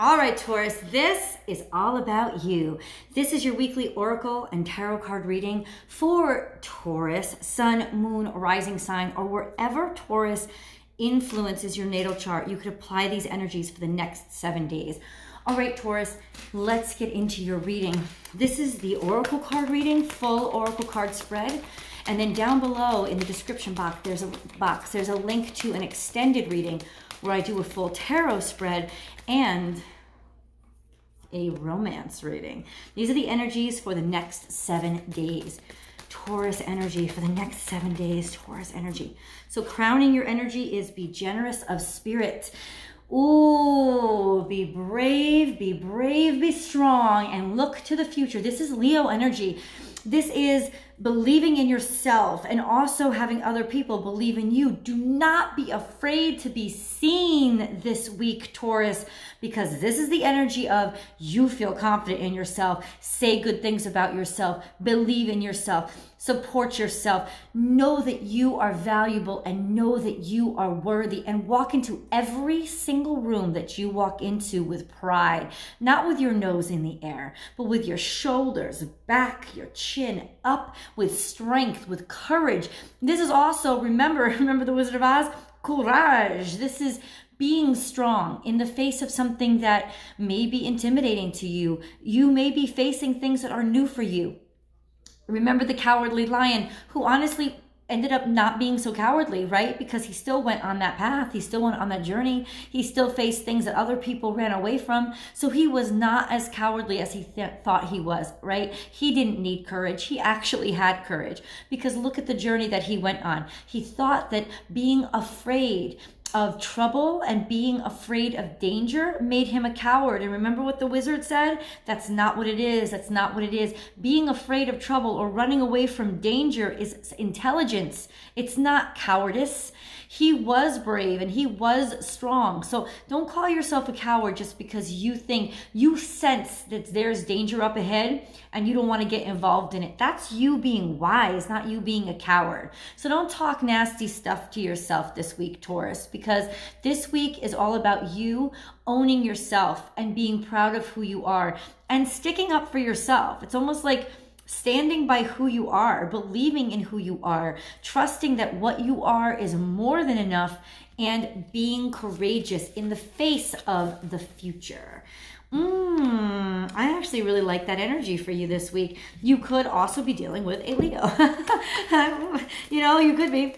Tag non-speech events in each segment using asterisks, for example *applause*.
All right, Taurus, this is all about you. This is your weekly oracle and tarot card reading for Taurus, sun, moon, rising sign, or wherever Taurus influences your natal chart. You could apply these energies for the next seven days. All right, Taurus, let's get into your reading. This is the oracle card reading, full oracle card spread. And then down below in the description box, there's a box, there's a link to an extended reading where I do a full tarot spread and a romance reading. These are the energies for the next seven days. Taurus energy for the next seven days, Taurus energy. So crowning your energy is be generous of spirit. Ooh, be brave, be brave, be strong, and look to the future. This is Leo energy. This is believing in yourself and also having other people believe in you. Do not be afraid to be seen this week, Taurus, because this is the energy of you feel confident in yourself, say good things about yourself, believe in yourself, support yourself, know that you are valuable and know that you are worthy and walk into every single room that you walk into with pride, not with your nose in the air, but with your shoulders back, your chin up, with strength, with courage. This is also, remember, *laughs* remember the Wizard of Oz? Courage. This is being strong in the face of something that may be intimidating to you. You may be facing things that are new for you. Remember the cowardly lion who honestly ended up not being so cowardly, right? Because he still went on that path. He still went on that journey. He still faced things that other people ran away from. So he was not as cowardly as he th- thought he was, right? He didn't need courage. He actually had courage because look at the journey that he went on. He thought that being afraid, of trouble and being afraid of danger made him a coward. And remember what the wizard said? That's not what it is. That's not what it is. Being afraid of trouble or running away from danger is intelligence. It's not cowardice. He was brave and he was strong. So don't call yourself a coward just because you think you sense that there's danger up ahead and you don't want to get involved in it. That's you being wise, not you being a coward. So don't talk nasty stuff to yourself this week, Taurus, because this week is all about you owning yourself and being proud of who you are and sticking up for yourself. It's almost like standing by who you are, believing in who you are, trusting that what you are is more than enough, and being courageous in the face of the future. Mmm, I actually really like that energy for you this week. You could also be dealing with a Leo. *laughs* you know, you could be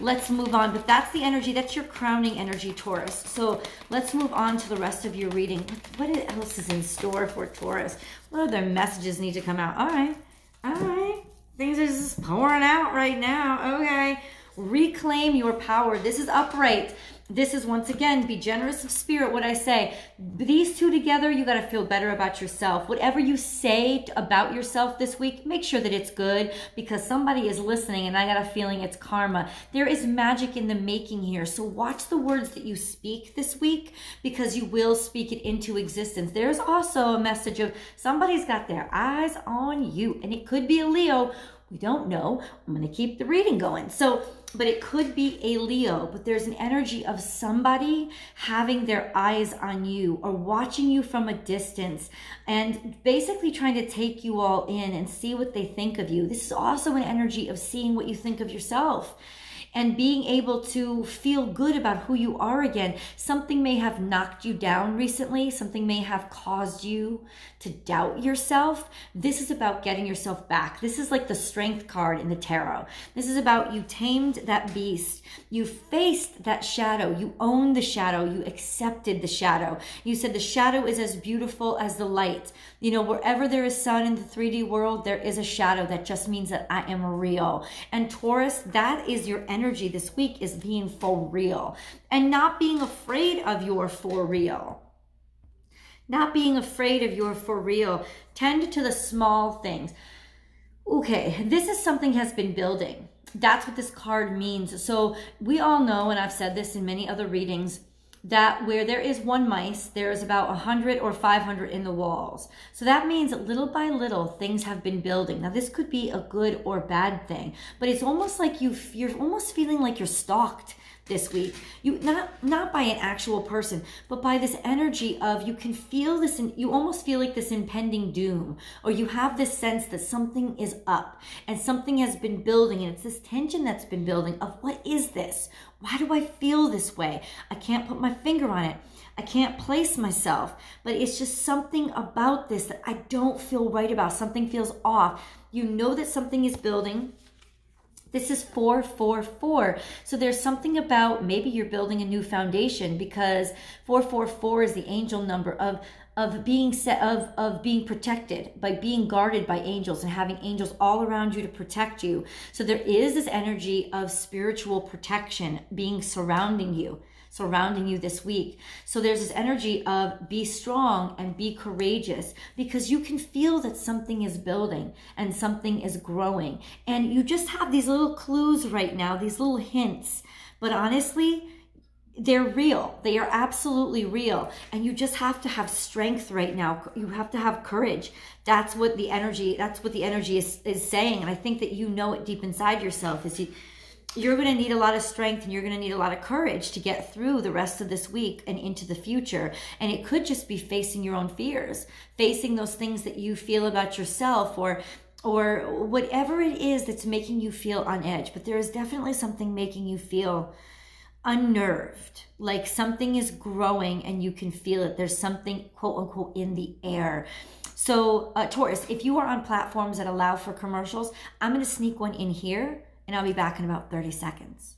let's move on. But that's the energy, that's your crowning energy, Taurus. So let's move on to the rest of your reading. What else is in store for Taurus? What other messages need to come out? All right, all right. Things are just pouring out right now. Okay. Reclaim your power. This is upright this is once again be generous of spirit what i say. These two together you got to feel better about yourself. Whatever you say about yourself this week make sure that it's good because somebody is listening and i got a feeling it's karma. There is magic in the making here so watch the words that you speak this week because you will speak it into existence. There's also a message of somebody's got their eyes on you and it could be a leo. We don't know. I'm going to keep the reading going. So, but it could be a Leo, but there's an energy of somebody having their eyes on you or watching you from a distance and basically trying to take you all in and see what they think of you. This is also an energy of seeing what you think of yourself and being able to feel good about who you are again. Something may have knocked you down recently, something may have caused you to doubt yourself. This is about getting yourself back. This is like the strength card in the tarot. This is about you tamed that beast, you faced that shadow, you owned the shadow, you accepted the shadow. You said the shadow is as beautiful as the light. You know, wherever there is sun in the 3D world, there is a shadow. That just means that I am real. And Taurus, that is your energy energy this week is being for real and not being afraid of your for real. Not being afraid of your for real. Tend to the small things. Okay, this is something has been building. That's what this card means. So we all know, and I've said this in many other readings, that where there is one mice, there is about 100 or 500 in the walls. So that means little by little things have been building. Now this could be a good or bad thing, but it's almost like you you're almost feeling like you're stalked this week. You not not by an actual person, but by this energy of you can feel this and you almost feel like this impending doom or you have this sense that something is up and something has been building and it's this tension that's been building of what is this? Why do I feel this way? I can't put my finger on it. I can't place myself, but it's just something about this that I don't feel right about. Something feels off. You know that something is building this is 444. So there's something about maybe you're building a new foundation because 444 is the angel number of of being set of of being protected by being guarded by angels and having angels all around you to protect you. So there is this energy of spiritual protection being surrounding you surrounding you this week. So there's this energy of be strong and be courageous because you can feel that something is building and something is growing. And you just have these little clues right now, these little hints. But honestly, they're real. They are absolutely real. And you just have to have strength right now. You have to have courage. That's what the energy, that's what the energy is, is saying. And I think that you know it deep inside yourself is you you're going to need a lot of strength and you're going to need a lot of courage to get through the rest of this week and into the future. And it could just be facing your own fears, facing those things that you feel about yourself or or whatever it is that's making you feel on edge. But there is definitely something making you feel unnerved, like something is growing and you can feel it. There's something quote unquote in the air. So, uh, Taurus, if you are on platforms that allow for commercials, I'm going to sneak one in here and I'll be back in about 30 seconds.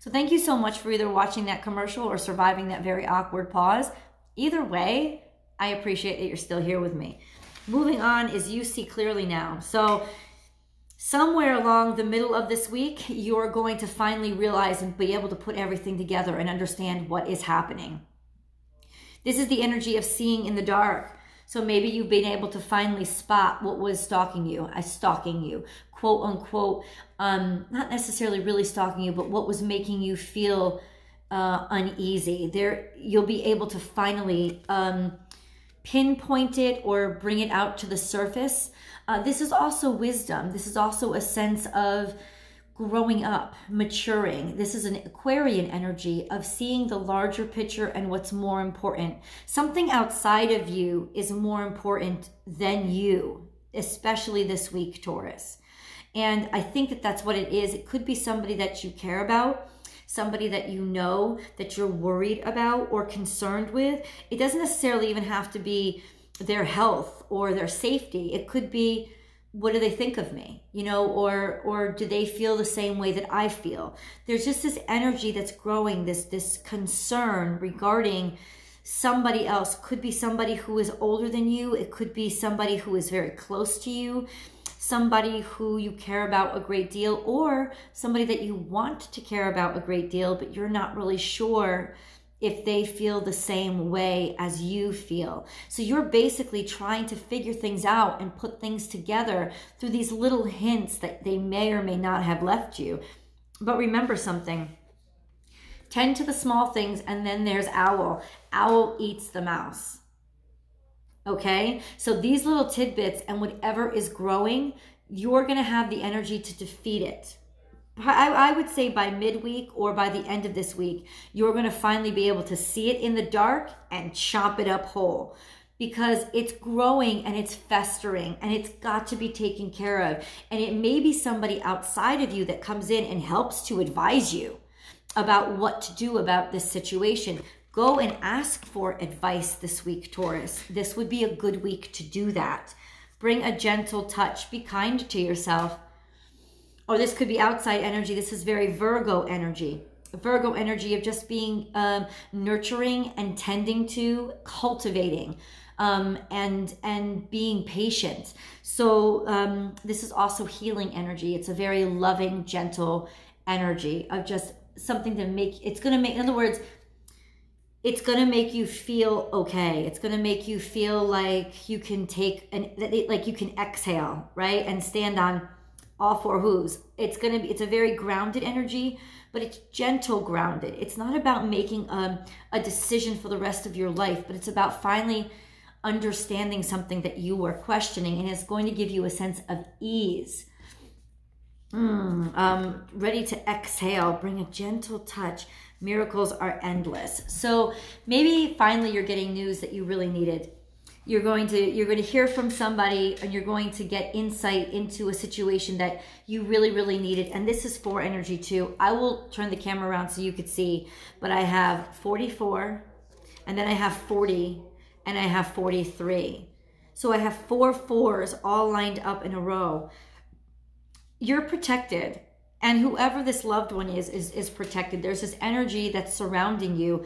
So thank you so much for either watching that commercial or surviving that very awkward pause. Either way, I appreciate that you're still here with me. Moving on is you see clearly now. So somewhere along the middle of this week, you're going to finally realize and be able to put everything together and understand what is happening. This is the energy of seeing in the dark. So maybe you've been able to finally spot what was stalking you, I stalking you, quote unquote, um, not necessarily really stalking you, but what was making you feel uh, uneasy. There, you'll be able to finally um, pinpoint it or bring it out to the surface. Uh, this is also wisdom. This is also a sense of growing up, maturing. This is an Aquarian energy of seeing the larger picture and what's more important. Something outside of you is more important than you, especially this week, Taurus. And I think that that's what it is. It could be somebody that you care about, somebody that you know that you're worried about or concerned with. It doesn't necessarily even have to be their health or their safety. It could be what do they think of me you know or or do they feel the same way that i feel? There's just this energy that's growing this this concern regarding somebody else. Could be somebody who is older than you. It could be somebody who is very close to you. Somebody who you care about a great deal or somebody that you want to care about a great deal but you're not really sure if they feel the same way as you feel. So you're basically trying to figure things out and put things together through these little hints that they may or may not have left you. But remember something. Tend to the small things and then there's owl. Owl eats the mouse. Okay? So these little tidbits and whatever is growing, you're going to have the energy to defeat it I, I would say by midweek or by the end of this week, you're going to finally be able to see it in the dark and chop it up whole because it's growing and it's festering and it's got to be taken care of. And it may be somebody outside of you that comes in and helps to advise you about what to do about this situation. Go and ask for advice this week, Taurus. This would be a good week to do that. Bring a gentle touch. Be kind to yourself or this could be outside energy. This is very Virgo energy. Virgo energy of just being um, nurturing and tending to, cultivating, um, and and being patient. So um, this is also healing energy. It's a very loving, gentle energy of just something to make. It's going to make. In other words, it's going to make you feel okay. It's going to make you feel like you can take and like you can exhale, right, and stand on all four who's. It's going to be, it's a very grounded energy, but it's gentle grounded. It's not about making a, um, a decision for the rest of your life, but it's about finally understanding something that you were questioning and it's going to give you a sense of ease. Mm, um, ready to exhale. Bring a gentle touch. Miracles are endless. So maybe finally you're getting news that you really needed. You're going to you're going to hear from somebody and you're going to get insight into a situation that you really really needed. And this is four energy too. I will turn the camera around so you could see, but I have 44 and then I have 40 and I have 43. So I have four fours all lined up in a row you're protected and whoever this loved one is is is protected there's this energy that's surrounding you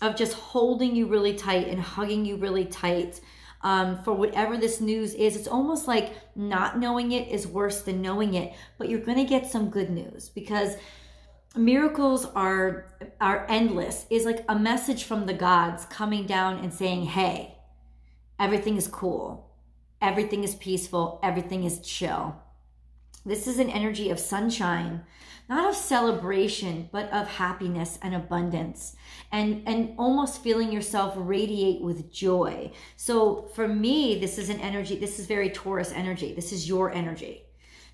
of just holding you really tight and hugging you really tight um, for whatever this news is. It's almost like not knowing it is worse than knowing it but you're going to get some good news because miracles are are endless. Is like a message from the gods coming down and saying hey everything is cool. Everything is peaceful. Everything is chill. This is an energy of sunshine, not of celebration, but of happiness and abundance and, and almost feeling yourself radiate with joy. So for me, this is an energy, this is very Taurus energy. This is your energy.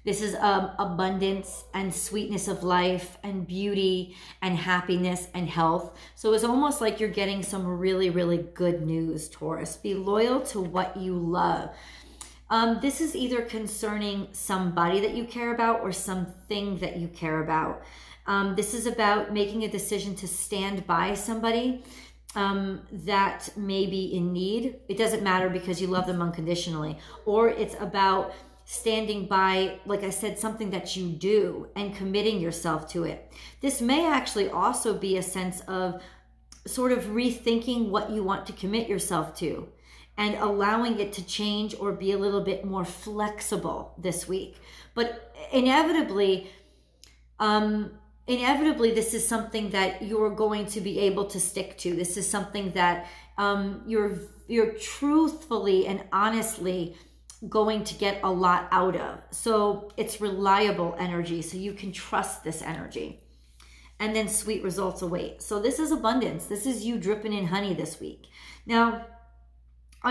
This is um, abundance and sweetness of life and beauty and happiness and health. So it's almost like you're getting some really, really good news, Taurus. Be loyal to what you love. Um, this is either concerning somebody that you care about or something that you care about. Um, this is about making a decision to stand by somebody um, that may be in need. It doesn't matter because you love them unconditionally. Or it's about standing by, like I said, something that you do and committing yourself to it. This may actually also be a sense of sort of rethinking what you want to commit yourself to and allowing it to change or be a little bit more flexible this week. But inevitably, um, inevitably, this is something that you're going to be able to stick to. This is something that um, you're you're truthfully and honestly going to get a lot out of. So it's reliable energy. So you can trust this energy. And then sweet results await. So this is abundance. This is you dripping in honey this week. Now,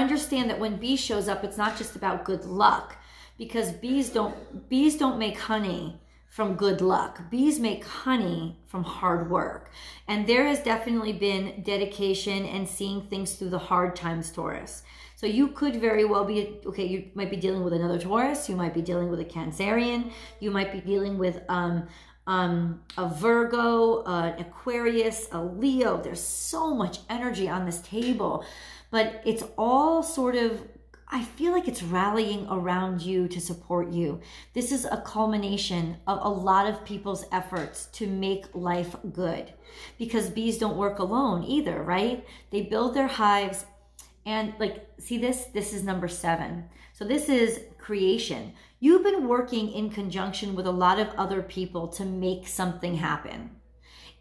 understand that when bee shows up, it's not just about good luck because bees don't bees don't make honey from good luck. Bees make honey from hard work. And there has definitely been dedication and seeing things through the hard times, Taurus. So you could very well be, okay, you might be dealing with another Taurus, you might be dealing with a Cancerian, you might be dealing with um, um, a Virgo, an Aquarius, a Leo. There's so much energy on this table but it's all sort of I feel like it's rallying around you to support you. This is a culmination of a lot of people's efforts to make life good because bees don't work alone either, right? They build their hives and like, see this? This is number seven. So this is creation. You've been working in conjunction with a lot of other people to make something happen.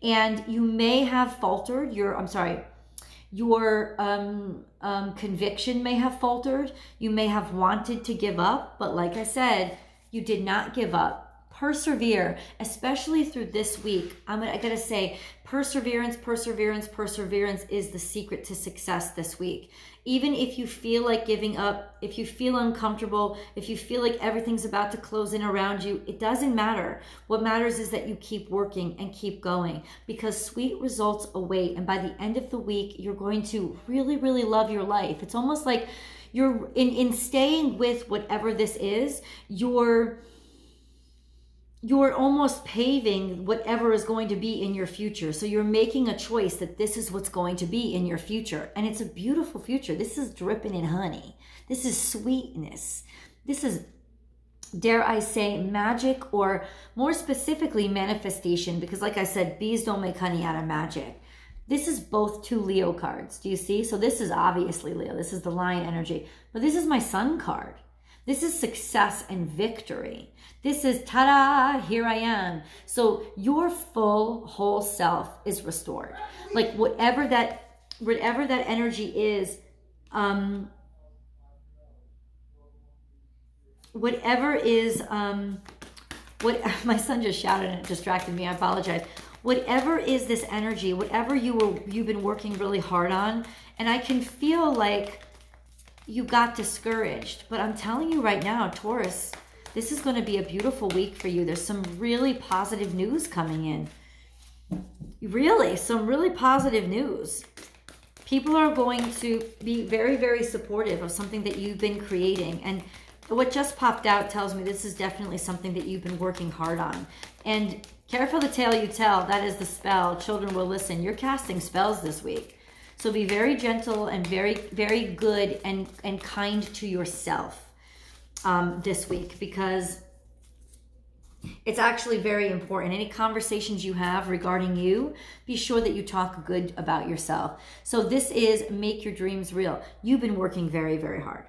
And you may have faltered your, I'm sorry, your um, um, conviction may have faltered. You may have wanted to give up, but like I said, you did not give up persevere, especially through this week. I'm gonna, I gotta say, perseverance, perseverance, perseverance is the secret to success this week. Even if you feel like giving up, if you feel uncomfortable, if you feel like everything's about to close in around you, it doesn't matter. What matters is that you keep working and keep going because sweet results await. And by the end of the week, you're going to really, really love your life. It's almost like you're in, in staying with whatever this is, you're you're almost paving whatever is going to be in your future. So you're making a choice that this is what's going to be in your future. And it's a beautiful future. This is dripping in honey. This is sweetness. This is, dare I say, magic or more specifically, manifestation. Because, like I said, bees don't make honey out of magic. This is both two Leo cards. Do you see? So this is obviously Leo. This is the lion energy. But this is my sun card. This is success and victory. This is ta-da, here I am. So your full whole self is restored. Like whatever that whatever that energy is, um, whatever is um, what *laughs* my son just shouted and it distracted me. I apologize. Whatever is this energy, whatever you were you've been working really hard on, and I can feel like you got discouraged. But I'm telling you right now, Taurus, This is going to be a beautiful week for you. There's some really positive news coming in. Really, some really positive news. People are going to be very, very supportive of something that you've been creating. And what just popped out tells me this is definitely something that you've been working hard on. And careful the tale you tell, that is the spell. Children will listen. You're casting spells this week. So be very gentle and very, very good and, and kind to yourself um, this week because it's actually very important. Any conversations you have regarding you, be sure that you talk good about yourself. So this is make your dreams real. You've been working very, very hard.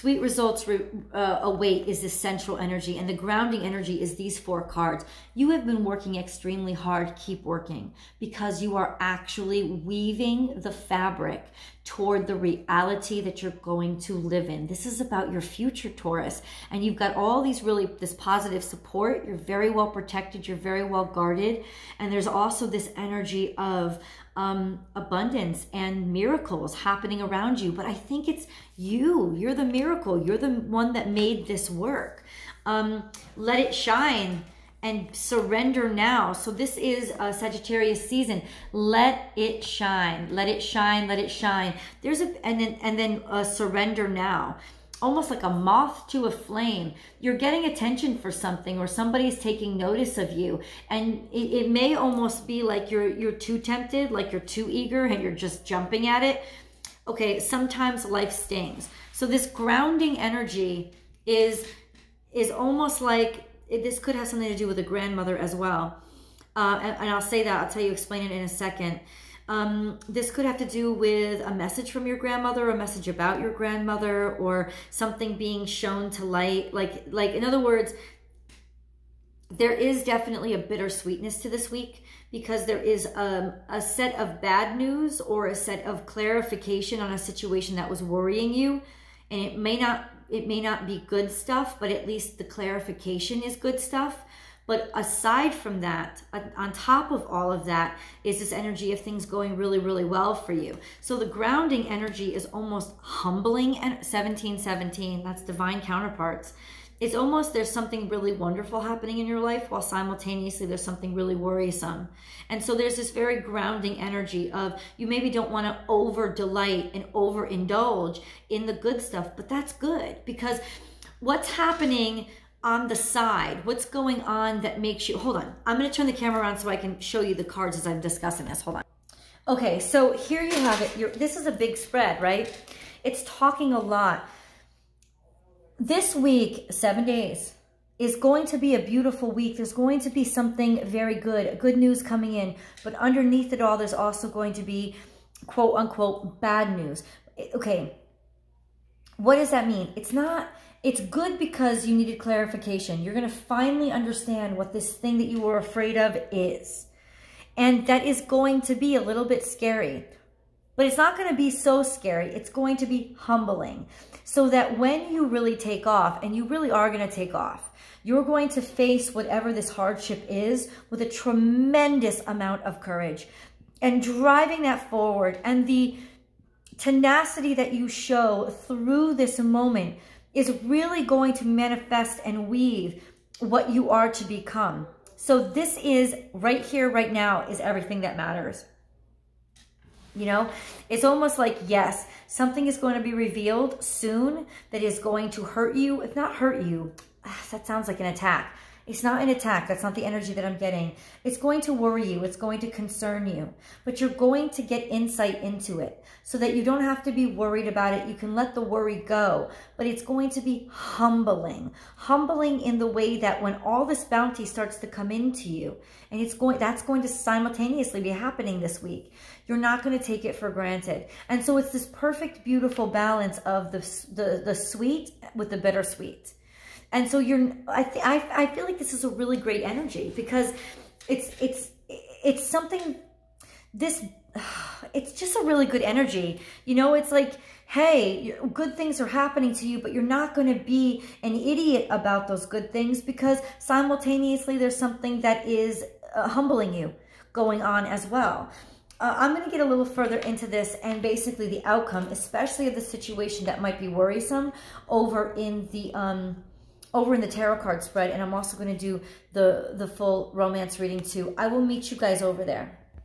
Sweet results uh, await is the central energy, and the grounding energy is these four cards. You have been working extremely hard. Keep working because you are actually weaving the fabric toward the reality that you're going to live in. This is about your future, Taurus. And you've got all these really, this positive support. You're very well protected. You're very well guarded. And there's also this energy of, um, abundance and miracles happening around you. But I think it's you. You're the miracle. You're the one that made this work. Um, let it shine and surrender now. So this is a Sagittarius season. Let it shine. Let it shine. Let it shine. There's a and then and then a surrender now almost like a moth to a flame. You're getting attention for something or somebody's taking notice of you. And it, it, may almost be like you're you're too tempted, like you're too eager and you're just jumping at it. Okay, sometimes life stings. So this grounding energy is is almost like it, this could have something to do with a grandmother as well. Uh, and, and I'll say that, I'll tell you, explain it in a second. Um, this could have to do with a message from your grandmother, a message about your grandmother, or something being shown to light. Like, like in other words, there is definitely a bittersweetness to this week because there is a, a set of bad news or a set of clarification on a situation that was worrying you, and it may not it may not be good stuff, but at least the clarification is good stuff. But aside from that, on top of all of that, is this energy of things going really, really well for you. So the grounding energy is almost humbling. And 1717, that's divine counterparts. It's almost there's something really wonderful happening in your life while simultaneously there's something really worrisome. And so there's this very grounding energy of you maybe don't want to over delight and over indulge in the good stuff, but that's good because what's happening on the side? What's going on that makes you, hold on. I'm going to turn the camera around so I can show you the cards as I'm discussing this. Hold on. Okay, so here you have it. You're, this is a big spread, right? It's talking a lot. This week, seven days, is going to be a beautiful week. There's going to be something very good, good news coming in. But underneath it all, there's also going to be quote unquote bad news. Okay, what does that mean? It's not it's good because you needed clarification. You're going to finally understand what this thing that you were afraid of is. And that is going to be a little bit scary. But it's not going to be so scary. It's going to be humbling. So that when you really take off, and you really are going to take off, you're going to face whatever this hardship is with a tremendous amount of courage. And driving that forward and the tenacity that you show through this moment is really going to manifest and weave what you are to become. So this is right here, right now is everything that matters. You know, it's almost like, yes, something is going to be revealed soon that is going to hurt you. If not hurt you, ah, that sounds like an attack. It's not an attack. That's not the energy that I'm getting. It's going to worry you. It's going to concern you. But you're going to get insight into it so that you don't have to be worried about it. You can let the worry go. But it's going to be humbling. Humbling in the way that when all this bounty starts to come into you, and it's going that's going to simultaneously be happening this week. You're not going to take it for granted. And so it's this perfect, beautiful balance of the, the, the sweet with the bittersweet. And so you're, I, I, I feel like this is a really great energy because it's, it's, it's something, this, *sighs* it's just a really good energy. You know, it's like, hey, good things are happening to you, but you're not going to be an idiot about those good things because simultaneously there's something that is uh, humbling you going on as well. Uh, I'm going to get a little further into this and basically the outcome, especially of the situation that might be worrisome over in the um, over in the tarot card spread. And I'm also going to do the, the full romance reading too. I will meet you guys over there.